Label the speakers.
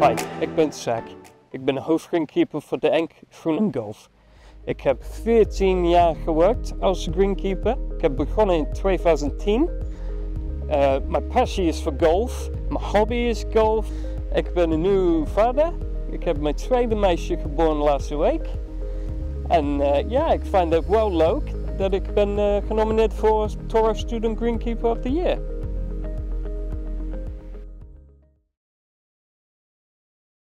Speaker 1: Hi, ik ben Zack. Ik ben hoofdgreenkeeper voor de Enk Groen Golf. Ik heb 14 jaar gewerkt als greenkeeper. Ik heb begonnen in 2010. Uh, eh, mijn passie is voor golf. Mijn hobby is golf. Ik ben een nieuwe vader. Ik heb mijn tweede meisje geboren laatste week. En uh, ja, ik vind het wel leuk dat ik ben uh, genomineerd voor Toro Student Greenkeeper of the Year.